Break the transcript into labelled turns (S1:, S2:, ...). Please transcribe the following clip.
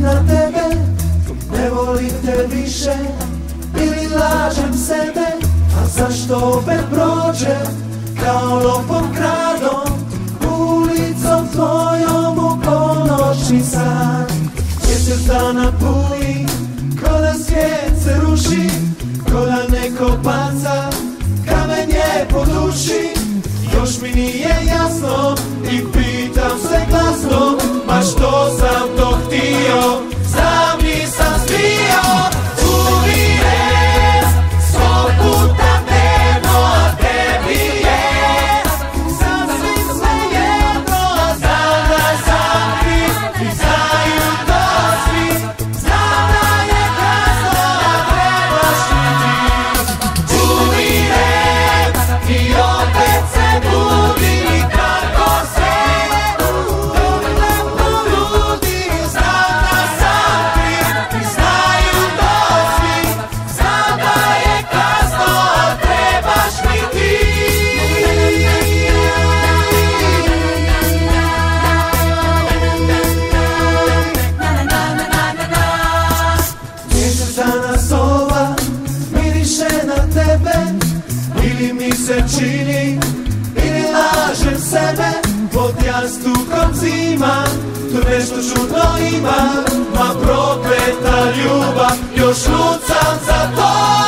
S1: na tebe Ne volim te više Ili lažem sebe A zašto opet prođem Kao lopom kradom Ulicom tvojom u ponoći san Mjesec dana puni Ko da svijet se ruši Ko da neko paca Kamen je po duši. Još mi nije jasno I pitam se glasno Ma što sam to na tebe Ili mi se čini Ili lažem sebe Pod jastukom zima Tu nešto čudno ima Ma prokleta ljubav Još lucam za to.